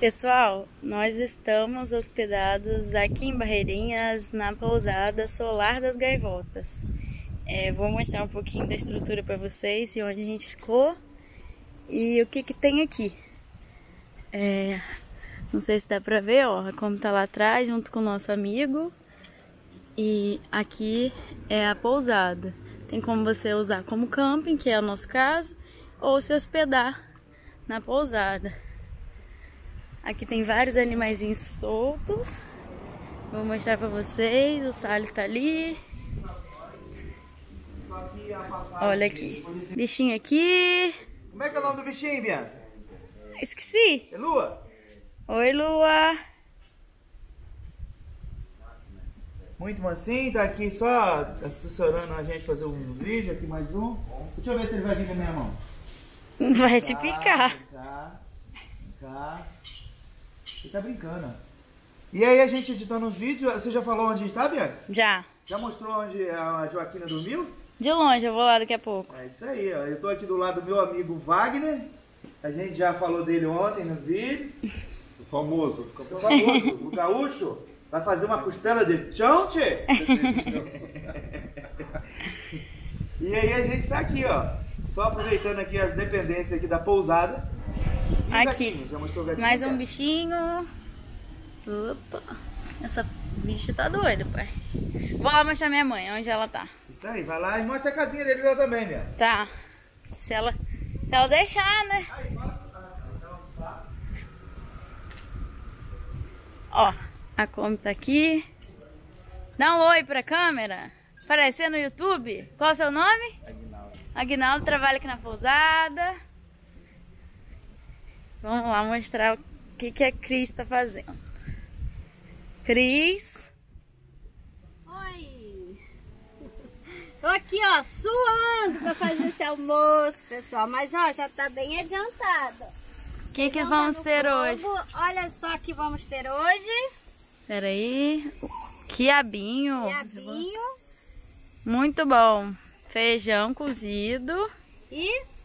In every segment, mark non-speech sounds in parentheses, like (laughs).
Pessoal, nós estamos hospedados aqui em Barreirinhas, na pousada Solar das Gaivotas. É, vou mostrar um pouquinho da estrutura para vocês e onde a gente ficou e o que que tem aqui. É, não sei se dá pra ver, ó, como tá lá atrás, junto com o nosso amigo. E aqui é a pousada. Tem como você usar como camping, que é o nosso caso, ou se hospedar na pousada. Aqui tem vários animaizinhos soltos. Vou mostrar pra vocês. O Salles tá ali. Olha aqui. Bichinho aqui. Como é que é o nome do bichinho, Bianca? Esqueci. É Lua? Oi, Lua. Muito mansinho, tá aqui só assessorando a gente fazer uns vídeos. Aqui mais um. Deixa eu ver se ele vai vir com a minha mão. Vai te picar. Cá. Vem cá. Você tá brincando. E aí a gente editando os vídeos, você já falou onde a gente tá, Bianca? Já. Já mostrou onde a Joaquina dormiu? De longe, eu vou lá daqui a pouco. É isso aí, ó. Eu tô aqui do lado do meu amigo Wagner. A gente já falou dele ontem nos vídeos. O famoso. O famoso, o gaúcho. Vai fazer uma costela de chonte. e aí a gente tá aqui, ó. Só aproveitando aqui as dependências aqui da pousada. Aqui. gatinho? Mais um bichinho. Opa. Essa bicha tá doida, pai. Vou lá mostrar minha mãe, onde ela tá. Isso aí, vai lá e mostra a casinha deles lá também, minha. Tá. Se ela, se ela deixar, né? Aí. Então, tá. Ó, a Kombi tá aqui. Dá um oi pra câmera. Aparecer no YouTube. Qual é o seu nome? Aguinaldo. Aguinaldo trabalha aqui na pousada. Vamos lá mostrar o que, que a Cris tá fazendo. Cris. Oi! Tô aqui, ó, suando pra fazer esse almoço, pessoal. Mas, ó, já tá bem adiantado. O que, que Então, vamos tá ter fogo. hoje? Olha só o que vamos ter hoje. Pera aí. Quiabinho. Diabinho Muito bom. Feijão cozido. e...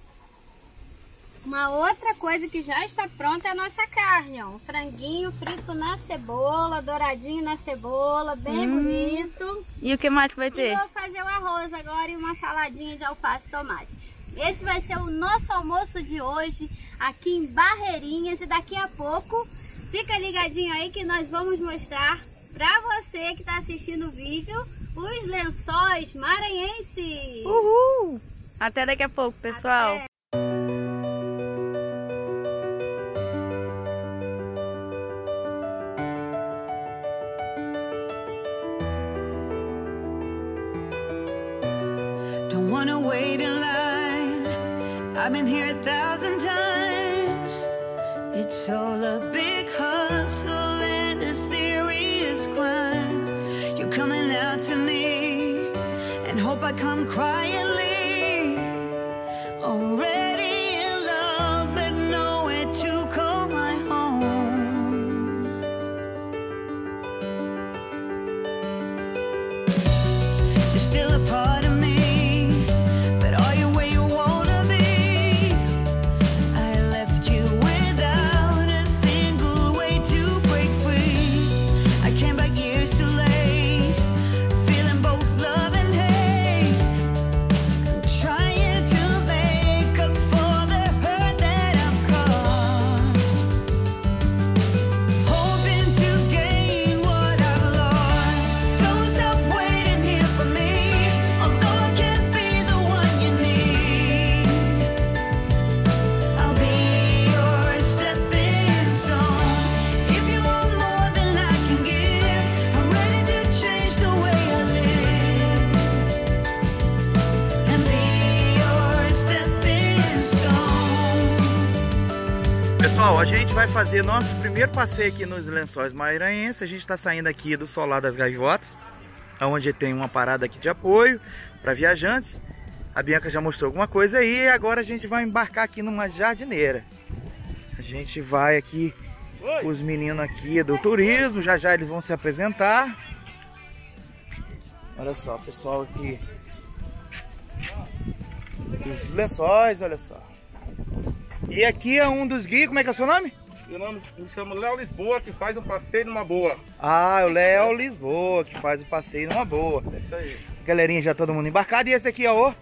Uma outra coisa que já está pronta é a nossa carne, ó. Um franguinho frito na cebola, douradinho na cebola, bem Hum. bonito. E o que mais que vai E ter? vou fazer o arroz agora e uma saladinha de alface e tomate. Esse vai ser o nosso almoço de hoje aqui em Barreirinhas e daqui a pouco fica ligadinho aí que nós vamos mostrar pra você que está assistindo o vídeo os lençóis maranhenses. Uhul! Até daqui a pouco, pessoal. Até. Wanna wait in line. I've been here a thousand times. It's all a big hustle and a serious crime. You're coming out to me and hope I come quietly. Vai fazer nosso primeiro passeio aqui nos Lençóis Maranhenses. A gente está saindo aqui do Solar das Gaivotas, onde tem uma parada aqui de apoio para viajantes. A Bianca já mostrou alguma coisa aí e agora a gente vai embarcar aqui numa jardineira. A gente vai aqui os meninos aqui do turismo, já já eles vão se apresentar. Olha só, pessoal aqui. Os lençóis, olha só. E aqui é um dos guias, como é que é o seu nome? Meu nome me chamo Léo Lisboa, que faz um passeio numa boa. Ah, o Léo Lisboa, que faz o passeio numa boa. É isso aí. Galerinha, já todo mundo embarcado. E esse aqui é o...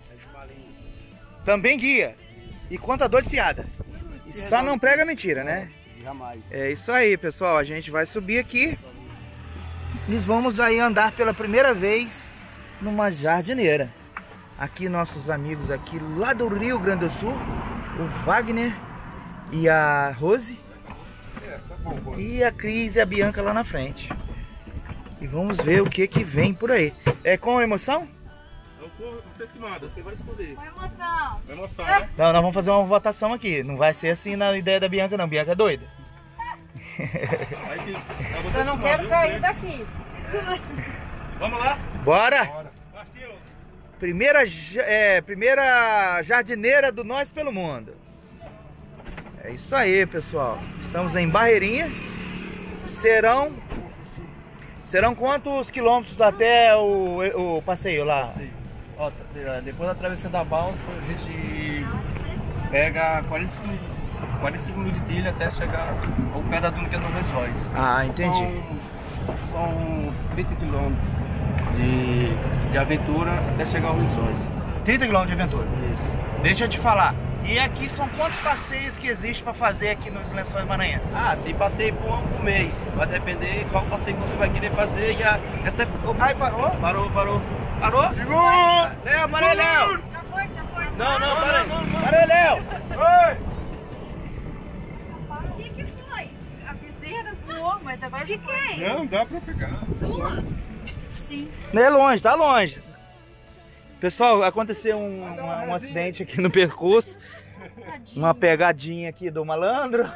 Também guia. E contador de piada. Só não prega mentira, né? Jamais. É isso aí, pessoal. A gente vai subir aqui. Nós vamos aí andar pela primeira vez numa jardineira. Aqui nossos amigos aqui lá do Rio Grande do Sul, o Wagner e a Rose. E a Cris e a Bianca lá na frente. E vamos ver o que que vem por aí. É com emoção? Vocês que mandam, você vai escolher. Com emoção. É emoção, né? Não, nós vamos fazer uma votação aqui. Não vai ser assim na ideia da Bianca não. Bianca é doida. (laughs) Que, é Eu não que quero mandam, cair daqui. Vamos lá? Bora! Partiu. Primeira, é, primeira jardineira do Nós pelo Mundo. É isso aí, pessoal. Estamos em Barreirinha. Serão. Serão quantos quilômetros até o, o passeio lá? Ó, eh, depois da travessia da balsa, a gente pega 45 minutos, 45 minutos de trilha até chegar ao pé da duna que é dos Lençóis. Ah, entendi. São, são 30 quilômetros de, de aventura até chegar aos Lençóis. 30 quilômetros de aventura. Isso. Deixa eu te falar. E aqui são quantos passeios que existe para fazer aqui nos Lençóis Maranhenses? Ah, tem passeio por um, por mês. Vai depender qual passeio você vai querer fazer. E a, essa... Ai, parou? Parou, parou. Parou? Segura! Léo, Maria Léo! Tá forte, tá forte. Não, não, para aí. Maria Léo! O que que foi? A viseira voou, mas agora de quem? Não, dá pra pegar. Sua? Sim. Não é longe, tá longe. Pessoal, aconteceu um, um- um acidente aqui no percurso. Uma pegadinha aqui do malandro.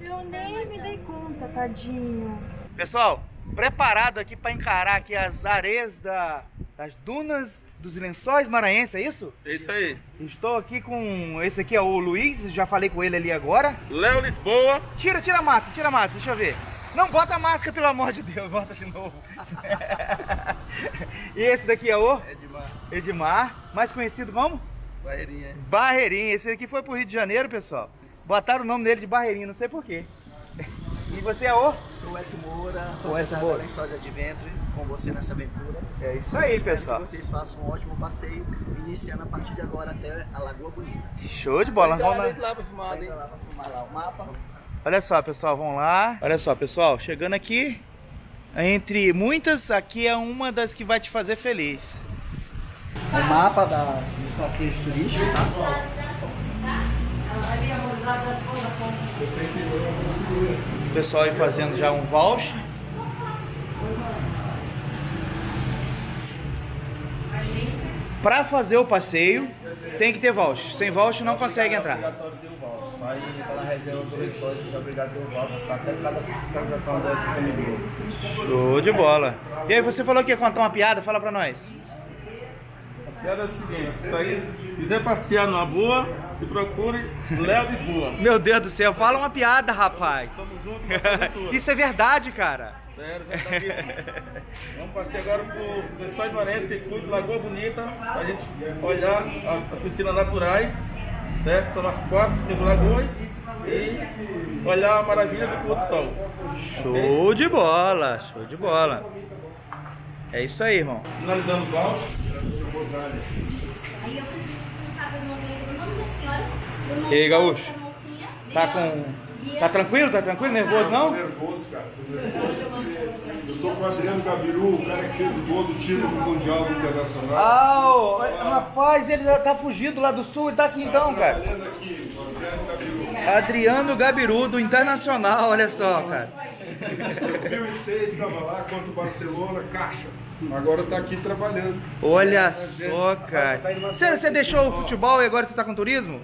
Eu nem me dei conta, tadinho. Pessoal, preparado aqui para encarar aqui as areias da- das dunas dos lençóis maranhenses, é isso? É isso aí. Estou aqui com. Esse aqui é o Luiz, já falei com ele ali agora. Léo Lisboa. Tira, tira a máscara, tira a máscara, deixa eu ver. Não, bota a máscara, pelo amor de Deus, bota de novo. e (laughs) esse daqui é o Edmar, Edmar, mais conhecido como? Barreirinha. Barreirinha. Esse aqui foi pro Rio de Janeiro, pessoal. Botaram o nome dele de Barreirinha, não sei porquê. E você é o? Sou o Eto Moura, O proprietário Moura. Lençóis Adventure, com você nessa aventura. É isso aí, Espero pessoal. que vocês façam um ótimo passeio, iniciando a partir de agora até a Lagoa Bonita. Show de bola. Vamos lá. lá pra filmar, hein? lá pra filmar lá o mapa. Olha só, pessoal, vamos lá. Olha só, pessoal, chegando aqui, entre muitas, aqui é uma das que vai te fazer feliz. O mapa da, dos passeios turísticos, tá? O pessoal aí fazendo já um voucher. Para fazer o passeio, tem que ter voucher. Sem voucher não consegue entrar. Vai estar na reserva dos Lençóis, é obrigado a ter o valso. Até cada fiscalização dessa família. Show de bola. E aí, você falou que ia contar uma piada, fala pra nós. A piada é o seguinte, se aí quiser passear numa boa, se procure Léo Lisboa. (laughs) Meu Deus do céu, fala uma piada, rapaz. Tamo junto. (laughs) Isso é verdade, cara. Sério. Vamos passear agora pro Lençóis Maranhenses, Circuito Lagoa Bonita, pra gente olhar as piscinas naturais, certo? São as quatro, cinco lagoas e olhar a maravilha do pôr do sol. Show de bola, show de bola. É isso aí, irmão. Finalizando os. Aí eu preciso que você saiba o nome, o nome da senhora. E aí, Gaúcho? Tá com. Tá tranquilo? Tá tranquilo? Nervoso não? nervoso, cara. Tô nervoso. Eu tô com o Adriano Gabiru, o cara que fez o gol do time no Mundial Internacional. Ah, ô, rapaz, ele tá fugido lá do sul, ele tá aqui então, cara. Aqui, Adriano Gabiru. Adriano Gabiru, do Internacional, olha só, cara. 2006 estava lá contra o Barcelona, caixa. Agora tá aqui trabalhando. Olha só, cara. Você você deixou o futebol e agora você tá com turismo?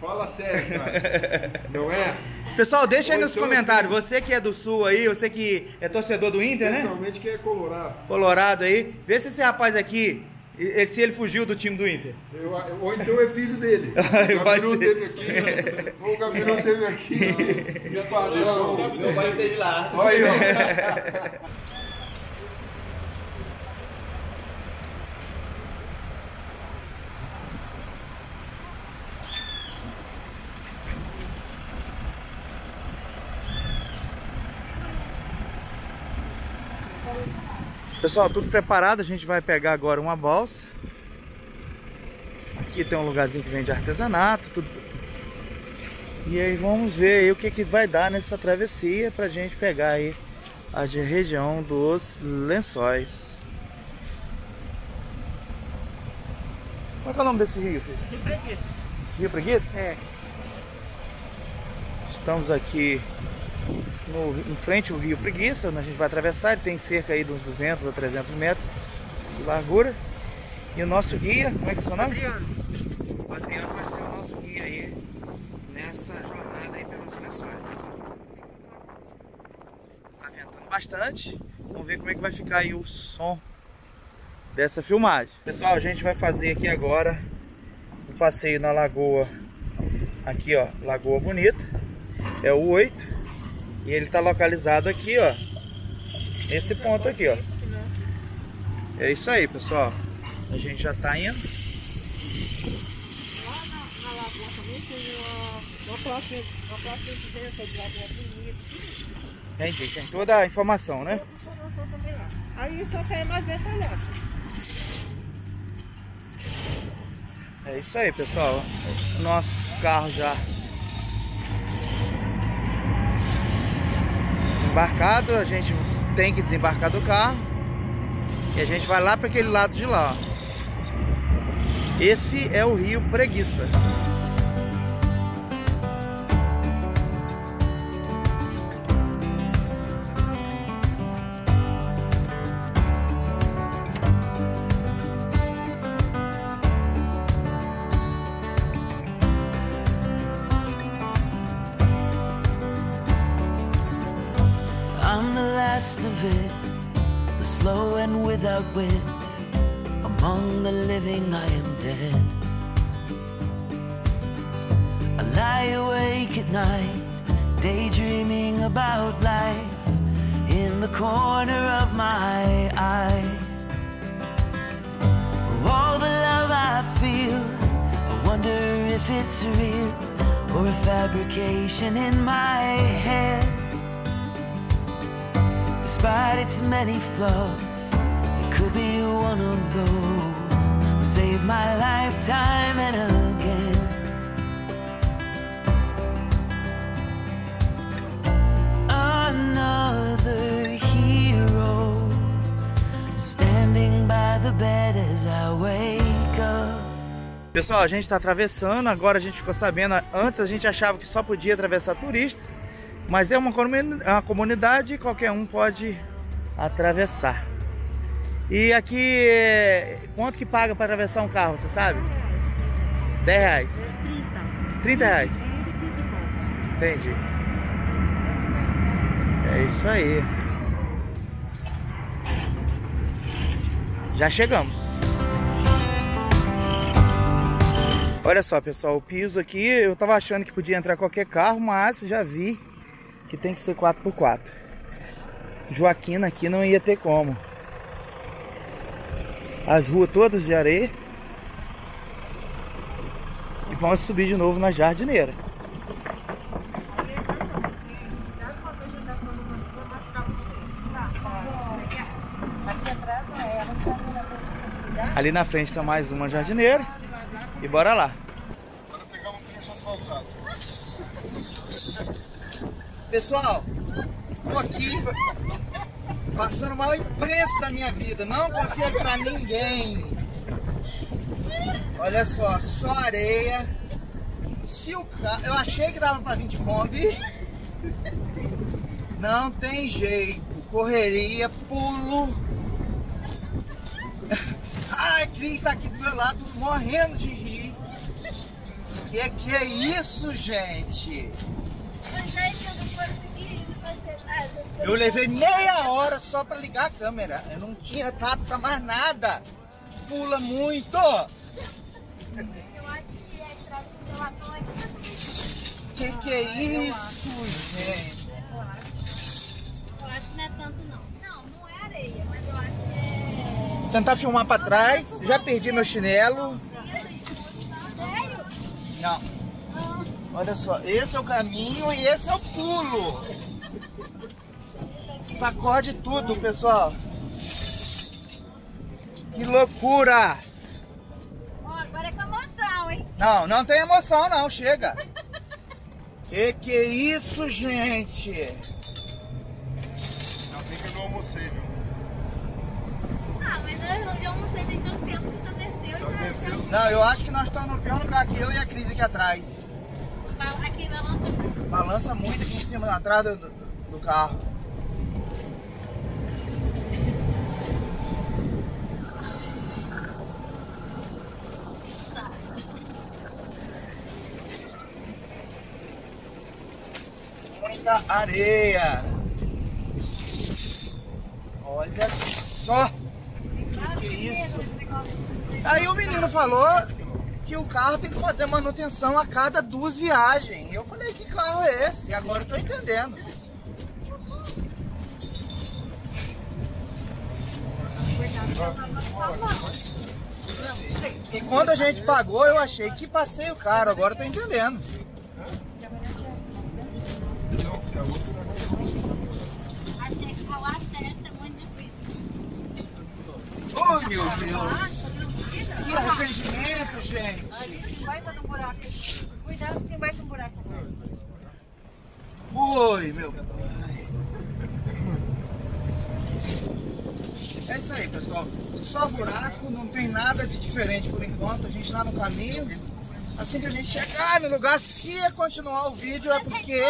Fala sério, cara. (laughs) Não é? Pessoal, deixa aí nos então, comentários. Você que é do sul aí, você que é torcedor do Inter, né? Principalmente quem é colorado. Colorado aí. Vê se esse rapaz aqui, e- se ele fugiu do time do Inter. Eu- ou então é filho dele. (laughs) O Gabiru teve aqui. Ou o Gabiru teve aqui. (laughs) Já parou. Meu pai teve lá. Olha aí, ó. Pessoal, tudo preparado, a gente vai pegar agora uma balsa. Aqui tem um lugarzinho que vende artesanato, tudo. E aí vamos ver aí o que, que vai dar nessa travessia pra gente pegar aí a região dos lençóis. Qual é, o nome desse rio? Filho? Rio Preguiça. Rio Preguiça? É. Estamos aqui no, em frente ao Rio Preguiça, onde a gente vai atravessar, ele tem cerca aí de uns 200 a 300 metros de largura. E o nosso guia, como é que é o seu nome? Adriano. O Adriano vai ser o nosso guia aí nessa jornada aí pelos lençóis. Tá ventando bastante. Vamos ver como é que vai ficar aí o som dessa filmagem. Pessoal, a gente vai fazer aqui agora o um passeio na lagoa. Aqui, ó, Lagoa Bonita. É o 8. E ele tá localizado aqui, ó. Nesse ponto aqui, ó. É isso aí, pessoal. A gente já tá indo. Lá na, na lagoa também tem uma, de lagoa bonita. Entendi, tem toda a informação, né? Toda a informação também lá. Aí só que é mais detalhado. É isso aí, pessoal. O nosso carro já embarcado, a gente tem que desembarcar do carro e a gente vai lá para aquele lado de lá. Esse é o Rio Preguiça. Night, daydreaming about life in the corner of my eye. All the love I feel, I wonder if it's real or a fabrication in my head. Despite its many flaws, it could be one of those who saved my lifetime and again. Pessoal, a gente está atravessando, agora a gente ficou sabendo, antes a gente achava que só podia atravessar turista, mas é uma, é uma comunidade qualquer um pode atravessar. E aqui, é, quanto que paga para atravessar um carro, você sabe? 10 reais. 30 reais. Entendi. É isso aí. Já chegamos. Olha só, pessoal, o piso aqui, eu tava achando que podia entrar qualquer carro, mas já vi que tem que ser 4x4. Joaquina aqui não ia ter como. As ruas todas de areia. E vamos subir de novo na jardineira. Ali na frente tá mais uma jardineira. E bora lá. Pessoal, tô aqui passando o maior impresso da minha vida. Não consigo pra ninguém. Olha só, só areia. Se o. Eu achei que dava pra vir de Kombi. Não tem jeito. Correria, pulo. Ai, Cris tá aqui do meu lado morrendo de rir. Que que é isso, gente? Eu levei meia hora só pra ligar a câmera. Eu não tinha tato pra mais nada. Pula muito. Que que é isso, gente? Eu acho que não é tanto não é areia, mas eu acho que é... Tentar filmar pra trás. Já perdi meu chinelo. Não. Olha só, esse é o caminho e esse é o pulo. Sacode tudo, pessoal. Que loucura! Ó, agora é com emoção, hein? Não, não tem emoção não, chega. Que que é isso, gente? Não fica no almocei, viu? Ah, mas eu, eu não sei, tem tanto tempo que já desceu e já, Não, eu acho que nós estamos no pior lugar que eu e a Cris aqui atrás. aqui balança muito. Balança muito aqui em cima, atrás do, do, do carro. Muita areia. Olha só. Que que é isso? Aí o menino falou que o carro tem que fazer manutenção a cada duas viagens. Eu falei, que carro é esse? E agora eu tô entendendo. E quando a gente pagou, eu achei que passeio caro, agora eu tô entendendo. Achei que o acesso é muito difícil. Oh, meu Deus! Que arrependimento, gente! Vai estar no buraco. Cuidado porque vai no buraco. Oi, meu pai. É isso aí, pessoal. Só buraco, não tem nada de diferente por enquanto. A gente está no caminho. Assim que a gente chegar no lugar, se continuar o vídeo, é porque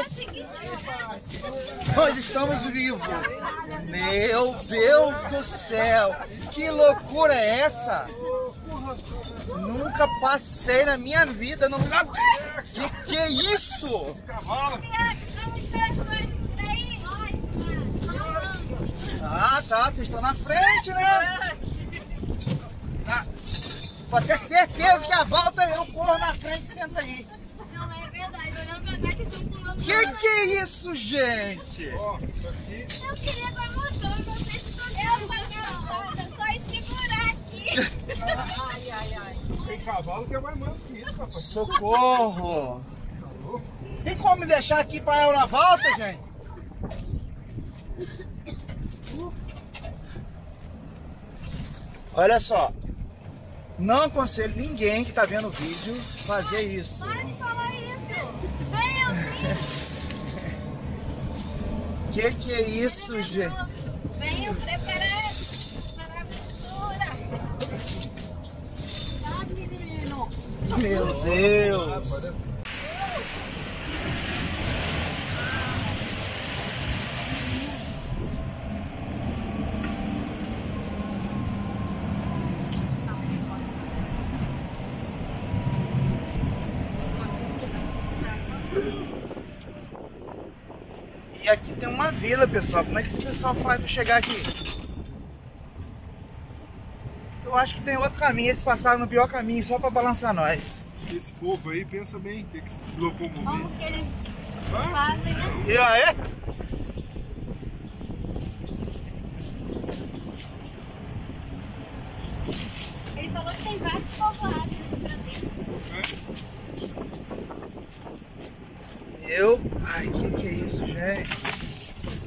nós estamos vivos. Meu Deus do céu! Que loucura é essa? Nunca passei na minha vida num lugar. Que que é isso? Ah, tá, vocês estão na frente, né? Tá. Pode ter certeza que a volta eu corro na frente e senta aí. Não, é verdade. Olhando pra trás, vocês estão pulando. Que que é isso, gente? Ó, isso aqui. Eu queria com a emoção e vocês estão Eu cansada, só segurar aqui. Ai, ai, ai. Tem cavalo que é mais manso que isso, rapaz. Socorro! Tem como me deixar aqui pra eu na volta, gente? Olha só, não aconselho ninguém que tá vendo o vídeo fazer isso. Para de falar isso. Venham sim. (laughs) Que que é isso, gente? Venham preparados para a aventura. Menino? Meu Deus! E aqui vila, pessoal. Como é que esse pessoal faz para chegar aqui? Eu acho que tem outro caminho. Eles passaram no pior caminho só para balançar nós. Esse povo aí, pensa bem, tem que se locomover. Como que eles fazem, né? E aí? Ele falou que tem vários povoados aqui pra dentro. Eu? Ai, que que é isso, gente?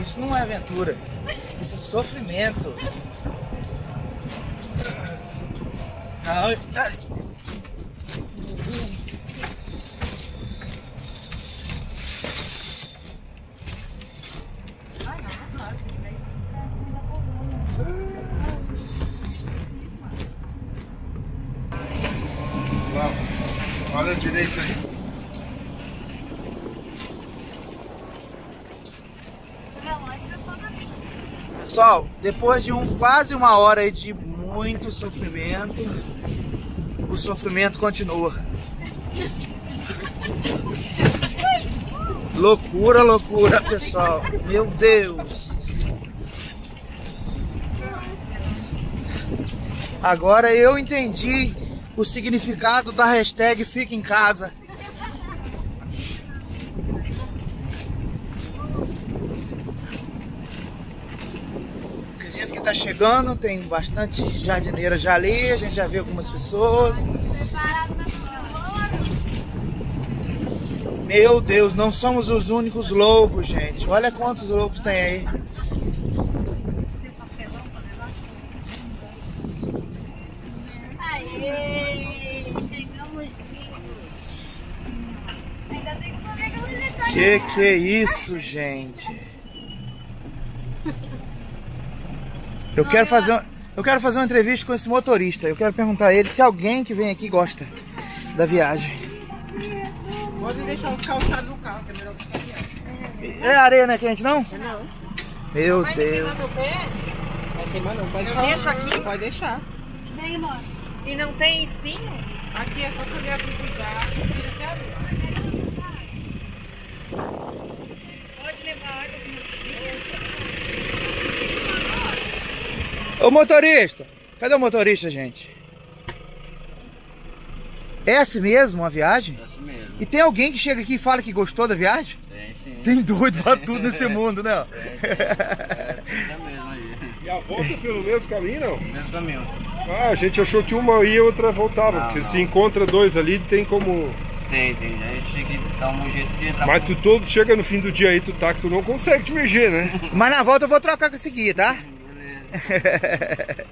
Isso não é aventura. Isso é sofrimento. Não, ai. Lá, olha a direita aí. Pessoal, depois de um, quase uma hora aí de muito sofrimento, o sofrimento continua. Loucura, loucura, pessoal. Meu Deus. Agora eu entendi o significado da hashtag Fica em Casa. Acredito que tá chegando, tem bastante jardineira já ali, a gente já viu algumas pessoas. Meu Deus, não somos os únicos loucos, gente. Olha quantos loucos tem aí. Que que é isso, gente? Eu quero fazer, um- eu quero fazer uma entrevista com esse motorista. Eu quero perguntar a ele se alguém que vem aqui gosta da viagem. Pode deixar os calçados no carro, que é melhor que. É areia, né, quente não? Não. Meu Vai Deus. queimar meu pé? Vai queimar não, pode deixar. deixo aqui? Pode deixar. Vem, amor. E não tem espinho? Aqui é só caminhar com cuidado. Tira até ali. Pode levar água com espinho? Ô motorista, cadê o motorista, gente? É assim mesmo a viagem? É assim mesmo. E tem alguém que chega aqui e fala que gostou da viagem? Tem sim. Tem doido pra tudo nesse (laughs) mundo, né? É, tem mesmo aí. E a volta pelo mesmo caminho, não? Mesmo caminho. Ah, a gente achou que uma ia e outra voltava. Não, porque não. se encontra dois ali, tem como. Tem, tem. A gente tem que dar um jeito de entrar. Mas tu todo chega no fim do dia aí, tu tá que tu não consegue te mexer, né? Mas na volta eu vou trocar com esse aqui, tá? (laughs)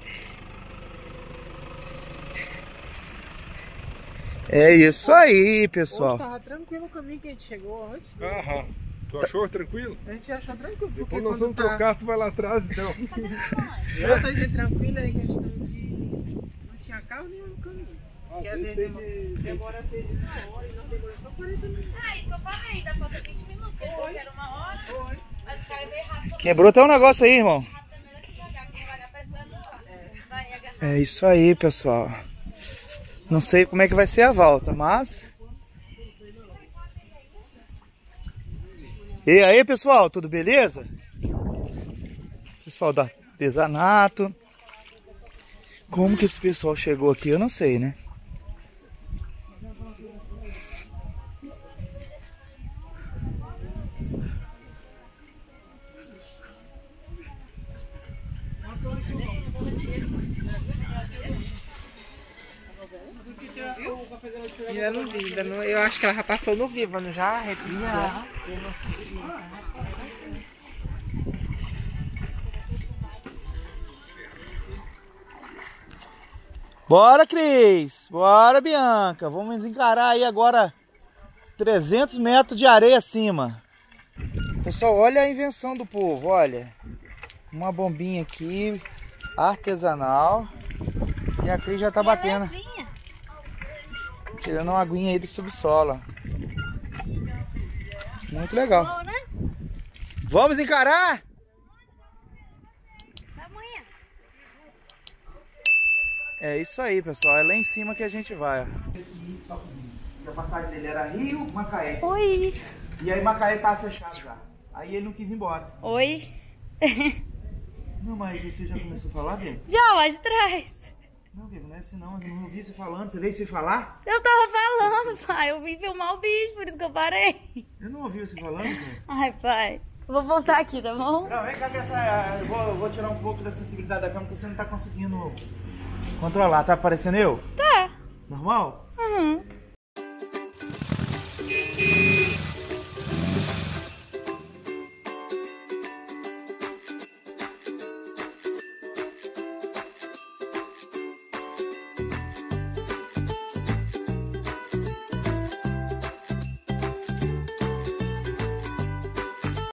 É isso aí, Hoje pessoal. tava tranquilo o caminho que a gente chegou antes. Aham. Tu achou tranquilo? A gente achou tranquilo. Porque Depois nós vamos tá... trocar, tu vai lá atrás então. Eu tô dizendo tranquilo aí, questão de... Não tinha carro nenhum no caminho. Porque às vezes demora, demora às vezes uma hora e não demora só 40 minutos. Ah, isso que eu falei, dá falta 20 minutos. Depois era uma hora. Mas o cara veio rápido. Quebrou até um negócio aí, irmão. Melhor que devagar, porque devagar parece que vai voar. Vai agarrar. É isso aí, pessoal. Não sei como é que vai ser a volta, mas. E aí, pessoal, tudo beleza? Pessoal da artesanato. Como que esse pessoal chegou aqui, eu não sei, né? Ainda não vi, ainda não, eu acho que ela já passou no Viva, não já? Reprise, né? Bora, Cris! Bora, Bianca! Vamos encarar aí agora 300 metros de areia acima. Pessoal, olha a invenção do povo, olha. Uma bombinha aqui, artesanal. E a Cris já tá batendo, Levinha. Tirando uma aguinha aí do subsolo. Muito legal. Né? Vamos encarar? É isso aí, pessoal. É lá em cima que a gente vai. ó. A passagem dele era Rio, Macaé. Oi. E aí Macaé tava fechado já. Aí ele não quis ir embora. Oi. Não, mas você já começou a falar dele? Já, lá de trás. Não, Diego, não é assim não. Eu não ouvi você falando. Você veio você falar? Eu tava falando, (laughs) pai. Eu vim filmar o bicho, por isso que eu parei. Eu não ouvi você falando, cara. Ai, pai. Vou voltar aqui, tá bom? Não, vem cá que essa. Eu vou, eu vou tirar um pouco da sensibilidade da câmera porque você não tá conseguindo controlar. Tá aparecendo eu? Tá. Normal? Uhum.